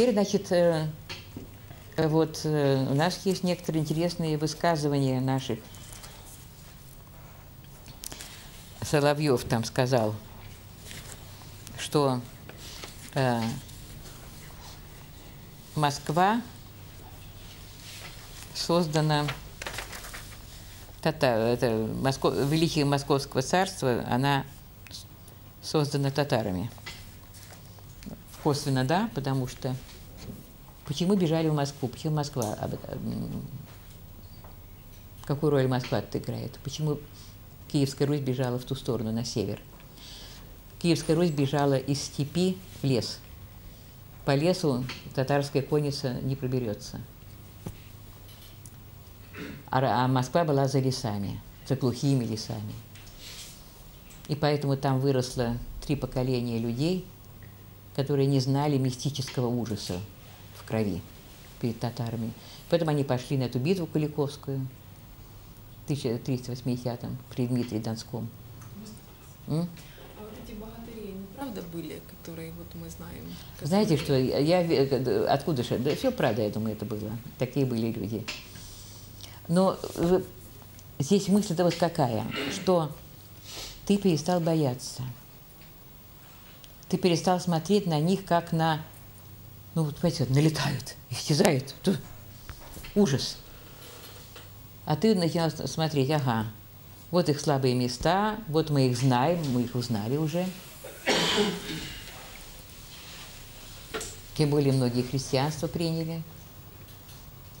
Теперь, значит, э, вот э, у нас есть некоторые интересные высказывания наших. Соловьев там сказал, что э, Москва создана татар, это Моско, Великое Московское царство, она создана татарами. Косвенно, да, потому что почему бежали в Москву, почему Москва, какую роль Москва отыграет, почему Киевская Русь бежала в ту сторону, на север. Киевская Русь бежала из степи в лес. По лесу татарская конница не проберется. А, а Москва была за лесами, за глухими лесами. И поэтому там выросло три поколения людей, которые не знали мистического ужаса крови перед татарами. Поэтому они пошли на эту битву Куликовскую в 1380-м при Дмитрии Донском. М? А вот эти богатыри, они правда были, которые вот мы знаем? Которые... Знаете что, я, откуда же, да все правда, я думаю, это было. Такие были люди. Но здесь мысль-то вот какая, что ты перестал бояться. Ты перестал смотреть на них, как на, ну, вот, понимаете, налетают, исчезают. Тут ужас. А ты начинал смотреть, ага, вот их слабые места, вот мы их знаем, мы их узнали уже. Тем более многие христианство приняли,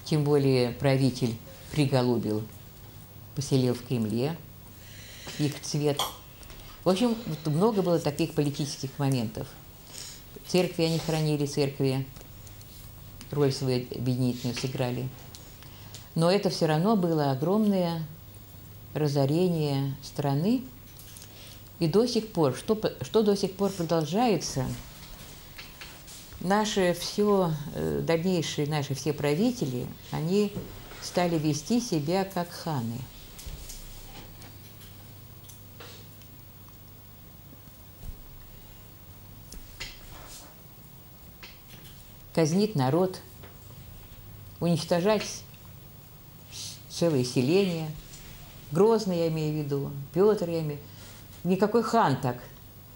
тем более правитель приголубил, поселил в Кремле их цвет. В общем, много было таких политических моментов. Церкви они хранили, церкви роль свою объединительную сыграли. Но это все равно было огромное разорение страны. И до сих пор, что, что до сих пор продолжается, наши все, э, дальнейшие наши все правители, они стали вести себя как ханы. Казнить народ, уничтожать целые селения. Грозный я имею в виду, Петр я имею Никакой хан так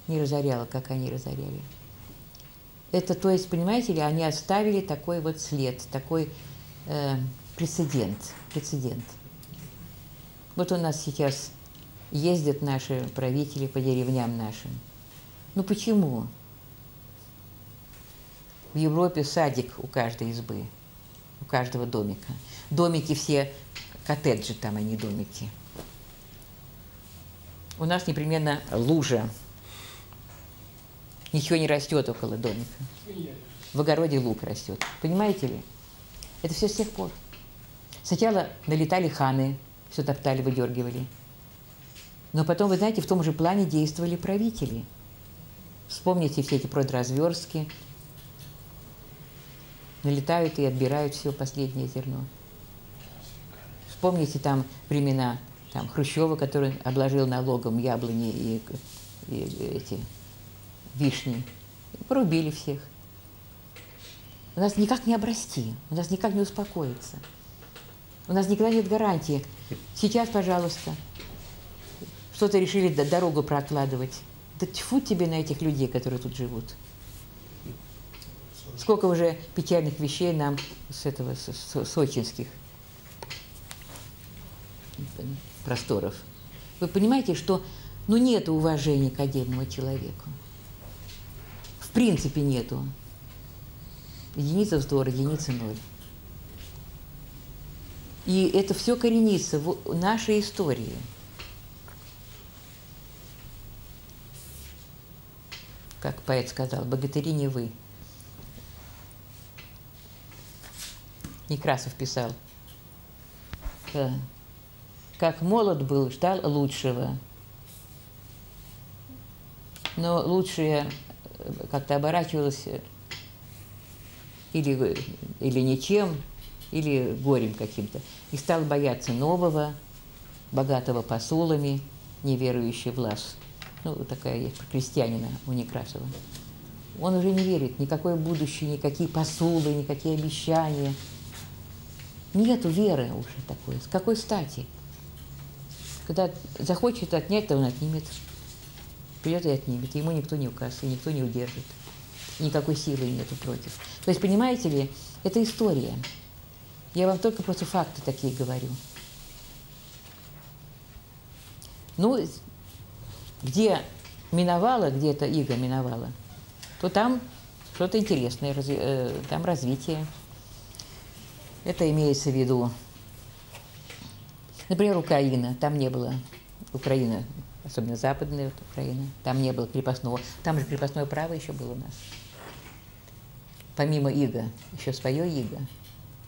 не разорял, как они разоряли. Это, то есть, понимаете ли, они оставили такой вот след, такой э, прецедент, прецедент. Вот у нас сейчас ездят наши правители по деревням нашим. Ну почему? В Европе садик у каждой избы, у каждого домика. Домики все, коттеджи там, они домики. У нас непременно лужа. Ничего не растет около домика. В огороде лук растет. Понимаете ли? Это все с тех пор. Сначала налетали ханы, все топтали, выдергивали. Но потом, вы знаете, в том же плане действовали правители. Вспомните все эти продразверстки. Налетают и отбирают все последнее зерно. Вспомните там времена там, Хрущева, который обложил налогом яблони и, и эти вишни. Порубили всех. У нас никак не обрасти, у нас никак не успокоится. У нас никогда нет гарантии. Сейчас, пожалуйста, что-то решили дорогу прокладывать. Да тьфу тебе на этих людей, которые тут живут. Сколько уже печальных вещей нам с этого, с, с, сочинских просторов. Вы понимаете, что ну, нет уважения к отдельному человеку. В принципе нету. Единица вздор, единица ноль. И это все коренится в нашей истории. Как поэт сказал, богатыри не вы. Некрасов писал. Как молод был, ждал лучшего. Но лучшее как-то оборачивалось или, или ничем, или горем каким-то, и стал бояться нового, богатого посулами, неверующий в лас. Ну, такая есть крестьянина у Некрасова. Он уже не верит, никакое будущее, никакие посулы, никакие обещания. Нету веры уже такой. С какой стати? Когда захочет отнять, то он отнимет. Придет и отнимет. Ему никто не указ, и никто не удержит. Никакой силы нету против. То есть, понимаете ли, это история. Я вам только просто факты такие говорю. Ну, где миновала, где это иго миновала, то там что-то интересное, э, там развитие. Это имеется в виду, например, Украина, там не было, Украина, особенно западная вот Украина, там не было крепостного, там же крепостное право еще было у нас. Помимо иго, еще свое иго,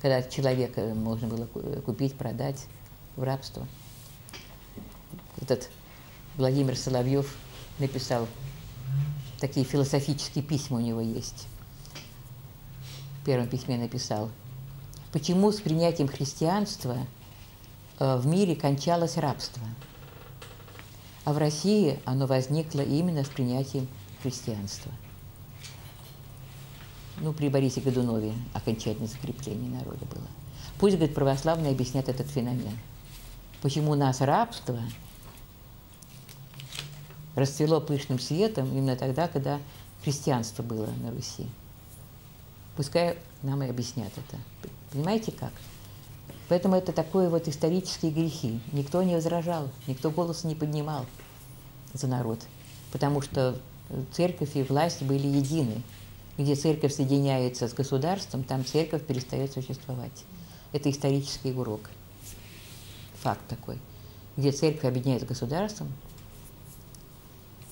когда человека можно было купить, продать в рабство. Этот Владимир Соловьев написал, такие философические письма у него есть. В первом письме написал, почему с принятием христианства э, в мире кончалось рабство, а в России оно возникло именно с принятием христианства. Ну, при Борисе Годунове окончательное закрепление народа было. Пусть, говорит, православные объяснят этот феномен. Почему у нас рабство – расцвело пышным светом именно тогда, когда христианство было на Руси. Пускай нам и объяснят это. Понимаете как? Поэтому это такое вот исторические грехи. Никто не возражал, никто голос не поднимал за народ, потому что церковь и власть были едины. Где церковь соединяется с государством, там церковь перестает существовать. Это исторический урок. Факт такой. Где церковь объединяется с государством,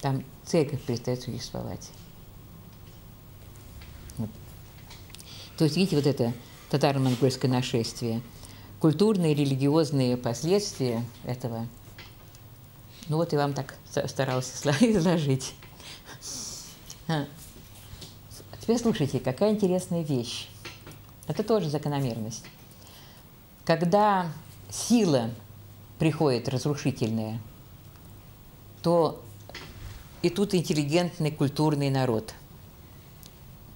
там церковь перестает существовать. Вот. То есть, видите, вот это татаро-монгольское нашествие, культурные и религиозные последствия этого, ну вот и вам так старался изложить. А. Теперь слушайте, какая интересная вещь. Это тоже закономерность. Когда сила приходит разрушительная, то и тут интеллигентный культурный народ.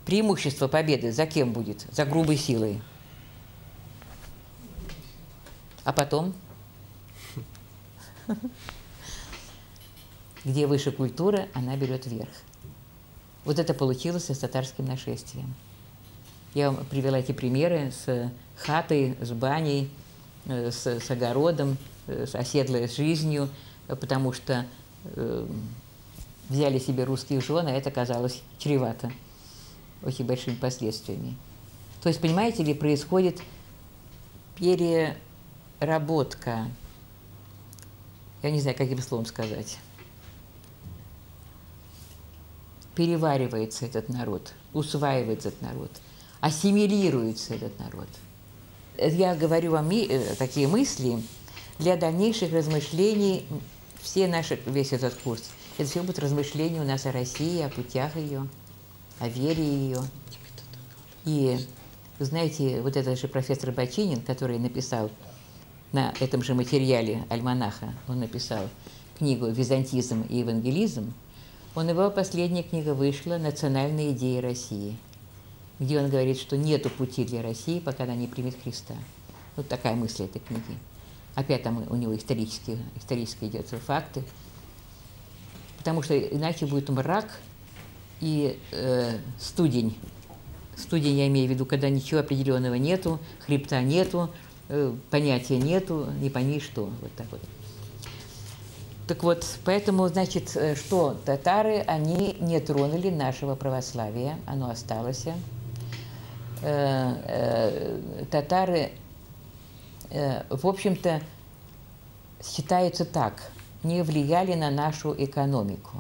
Преимущество победы за кем будет? За грубой силой. А потом? Где выше культура, она берет верх. Вот это получилось с татарским нашествием. Я вам привела эти примеры с хатой, с баней, э, с, с огородом, э, с оседлой жизнью, потому что э, взяли себе русских жен, а это казалось чревато очень большими последствиями. То есть, понимаете ли, происходит переработка, я не знаю, каким словом сказать, переваривается этот народ, усваивается этот народ, ассимилируется этот народ. Я говорю вам э, такие мысли для дальнейших размышлений, все наши, весь этот курс – это все будут размышления у нас о России, о путях ее, о вере ее. И, знаете, вот этот же профессор Бачинин, который написал на этом же материале альманаха, он написал книгу «Византизм и евангелизм», он, его последняя книга вышла «Национальные идеи России», где он говорит, что нету пути для России, пока она не примет Христа. Вот такая мысль этой книги. Опять там у него исторические, исторические идет факты – потому что иначе будет мрак и э, студень. Студень я имею в виду, когда ничего определенного нету, хребта нету, э, понятия нету, не пойми что. Вот так вот. Так вот, поэтому, значит, э, что татары, они не тронули нашего православия, оно осталось. Э, э, татары, э, в общем-то, считаются так – не влияли на нашу экономику.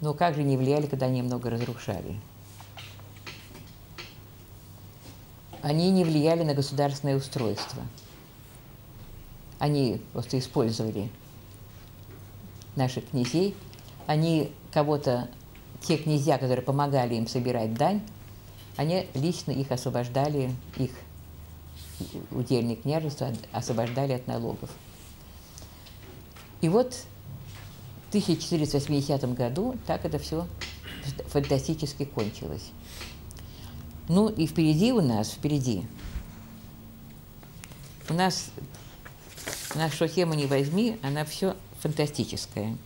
Но как же не влияли, когда они много разрушали? Они не влияли на государственное устройство. Они просто использовали наших князей. Они кого-то, те князья, которые помогали им собирать дань, они лично их освобождали, их удельные княжества освобождали от налогов. И вот 1480 году так это все фантастически кончилось. Ну и впереди у нас, впереди, у нас, на что тему не возьми, она все фантастическая.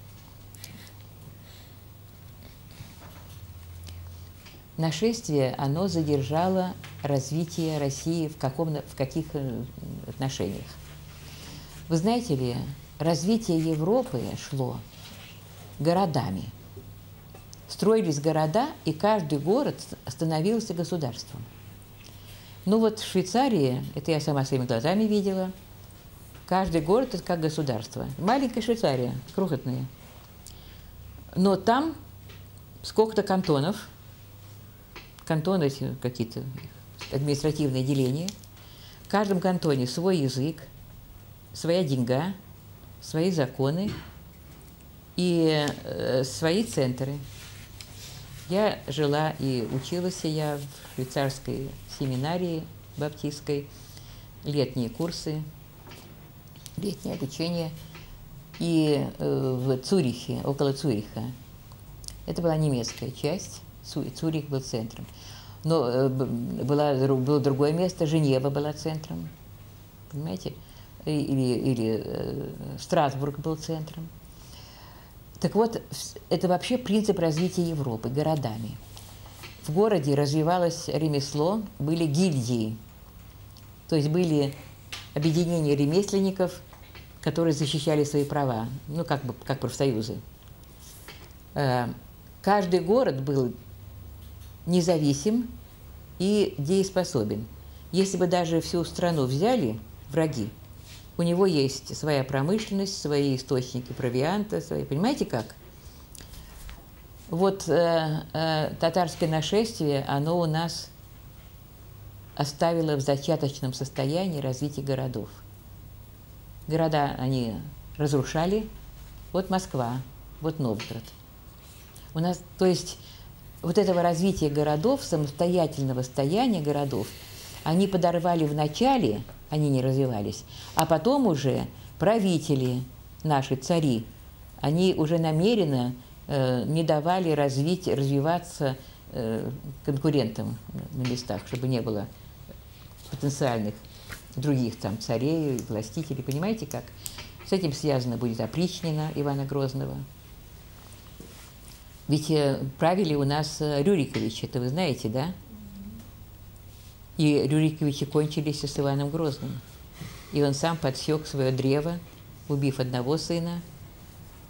Нашествие, оно задержало развитие России в, каком, в каких э, отношениях. Вы знаете ли, развитие Европы шло городами. Строились города, и каждый город становился государством. Ну вот в Швейцарии, это я сама своими глазами видела, каждый город – это как государство. Маленькая Швейцария, крохотная. Но там сколько-то кантонов, кантоны какие-то административные деления, в каждом кантоне свой язык, своя деньга, свои законы и э, свои центры. Я жила и училась я в швейцарской семинарии баптистской, летние курсы, летнее обучение. И э, в Цюрихе, около Цюриха, это была немецкая часть, Цюрих был центром. Но э, была, было другое место, Женева была центром, понимаете? Или, или Страсбург был центром. Так вот, это вообще принцип развития Европы городами. В городе развивалось ремесло, были гильдии, то есть были объединения ремесленников, которые защищали свои права, ну, как, бы, как профсоюзы. Э, каждый город был независим и дееспособен. Если бы даже всю страну взяли враги, у него есть своя промышленность, свои источники провианта, свои, понимаете как? Вот э, э, татарское нашествие, оно у нас оставило в зачаточном состоянии развитие городов. Города они разрушали, вот Москва, вот Новгород. У нас, то есть вот этого развития городов, самостоятельного состояния городов, они подорвали в начале, они не развивались, а потом уже правители, наши цари, они уже намеренно э, не давали развить, развиваться э, конкурентам на местах, чтобы не было потенциальных других там царей, властителей. Понимаете как? С этим связано будет опричнина Ивана Грозного – ведь э, правили у нас э, Рюриковичи, это вы знаете, да? И Рюриковичи кончились с Иваном Грозным. И он сам подсек свое древо, убив одного сына,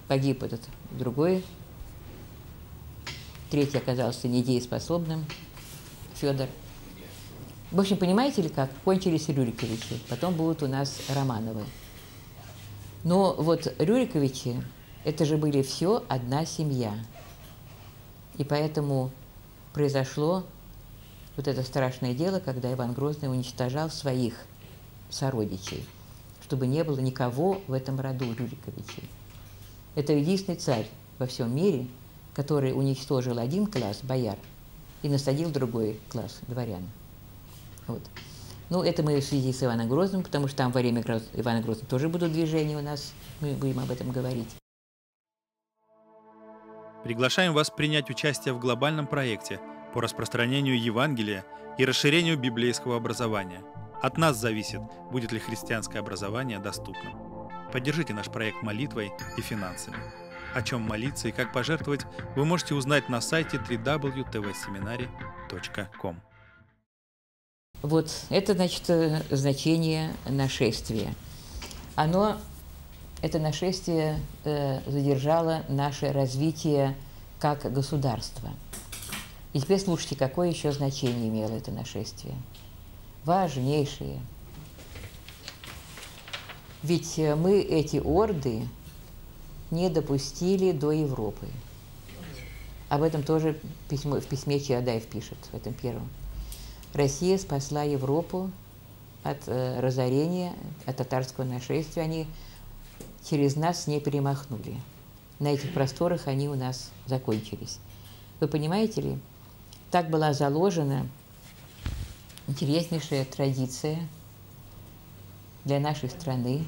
погиб этот другой, третий оказался недееспособным, Федор. В общем, понимаете ли как? Кончились Рюриковичи, потом будут у нас Романовы. Но вот Рюриковичи, это же были все одна семья – и поэтому произошло вот это страшное дело, когда Иван Грозный уничтожал своих сородичей, чтобы не было никого в этом роду Рюриковичей. Это единственный царь во всем мире, который уничтожил один класс, бояр, и насадил другой класс, дворян. Вот. Ну, это мы в связи с Иваном Грозным, потому что там во время Ивана Грозного тоже будут движения у нас, мы будем об этом говорить. Приглашаем вас принять участие в глобальном проекте по распространению Евангелия и расширению библейского образования. От нас зависит, будет ли христианское образование доступным. Поддержите наш проект молитвой и финансами. О чем молиться и как пожертвовать, вы можете узнать на сайте www.tvseminary.com. Вот это, значит, э, значение нашествия. Оно это нашествие э, задержало наше развитие как государства. И теперь слушайте, какое еще значение имело это нашествие. Важнейшее. Ведь э, мы эти орды не допустили до Европы. Об этом тоже письмо, в письме Чаадаев пишет, в этом первом. Россия спасла Европу от э, разорения, от татарского нашествия. Они через нас не перемахнули. На этих просторах они у нас закончились. Вы понимаете ли, так была заложена интереснейшая традиция для нашей страны,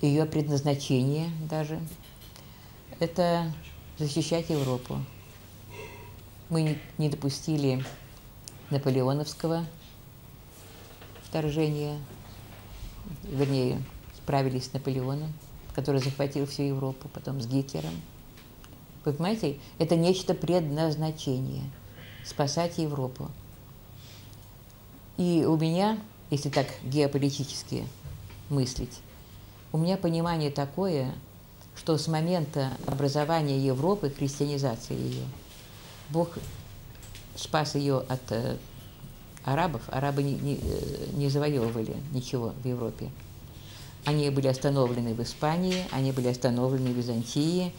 ее предназначение даже – это защищать Европу. Мы не допустили наполеоновского вторжения, вернее, справились с Наполеоном, который захватил всю Европу, потом с Гитлером. Вы понимаете, это нечто предназначение – спасать Европу. И у меня, если так геополитически мыслить, у меня понимание такое, что с момента образования Европы, христианизации ее, Бог спас ее от э, арабов. Арабы не, не, э, не завоевывали ничего в Европе. Они были остановлены в Испании, они были остановлены в Византии,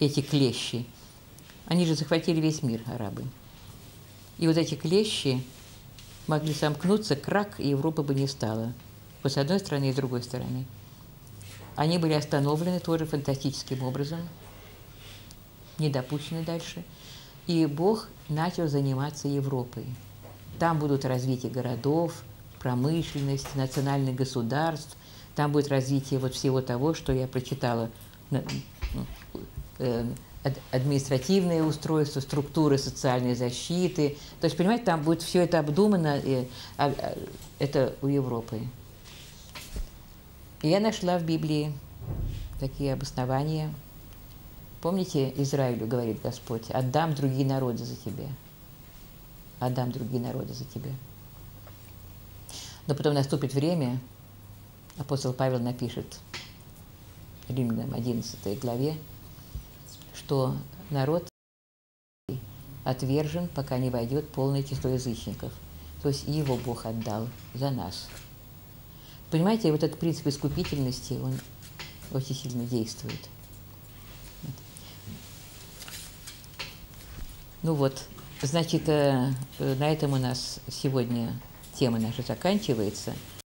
эти клещи. Они же захватили весь мир, арабы. И вот эти клещи могли сомкнуться, крак, и Европа бы не стала. Вот с одной стороны и с другой стороны. Они были остановлены тоже фантастическим образом, не допущены дальше. И Бог начал заниматься Европой. Там будут развитие городов, промышленность, национальных государств, там будет развитие вот всего того, что я прочитала административное устройство, структуры социальной защиты. То есть, понимаете, там будет все это обдумано, и, а, а, это у Европы. И я нашла в Библии такие обоснования. Помните, Израилю говорит Господь, отдам другие народы за тебя. Отдам другие народы за тебя. Но потом наступит время, апостол Павел напишет Римлянам 11 главе, что народ отвержен, пока не войдет полное число язычников. То есть его Бог отдал за нас. Понимаете, вот этот принцип искупительности, он очень сильно действует. Ну вот, значит, э, на этом у нас сегодня тема наша заканчивается –